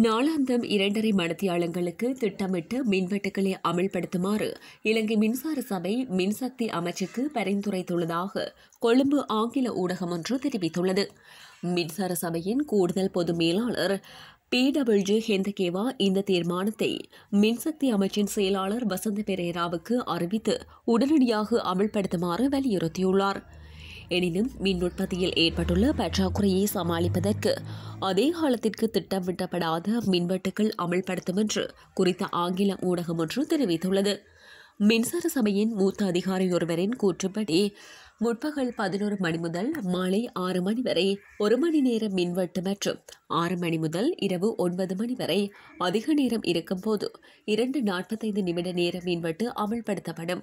நாளாந்தம் இரண்டரை மணித்தியாலங்களுக்கு திட்டமிட்டு மின்வெட்டுக்களை அமல்படுத்துமாறு இலங்கை மின்சார சபை மின்சக்தி அமைச்சுக்கு பரிந்துரைத்துள்ளதாக கொழும்பு ஆங்கில ஊடகம் ஒன்று தெரிவித்துள்ளது. மின்சார சபையின் கூடுதல் பொது மேலாளர் பி டபிள்யூ ஹெந்தகேவா இந்த தீர்மானத்தை மின்சக்தி அமைச்சின் செயலாளர் வசந்த பெரேராவுக்கு அறிவித்து உடனடியாக அமல்படுத்துமாறு வலியுறுத்தியுள்ளார். எனினும் மின் உற்பத்தியில் ஏற்பட்டுள்ள பற்றாக்குறையை சமாளிப்பதற்கு அதே காலத்திற்கு திட்டமிட்டப்படாத மின்வெட்டுக்கள் அமல்படுத்தும் என்று குறித்த ஆங்கில ஊடகம் ஒன்று தெரிவித்துள்ளது. மின்சார சபையின் மூத்த அதிகாரி ஒருவரின் கூற்றுப்படி முற்பகல் பதினோரு மணி முதல் மாலை ஆறு மணி வரை ஒரு மணி நேர மின்வெட்டு மற்றும் ஆறு மணி முதல் இரவு ஒன்பது மணி வரை அதிக நேரம் இருக்கும்போது இரண்டு நாற்பத்தைந்து நிமிட நேர மின்வெட்டு அமல்படுத்தப்படும்.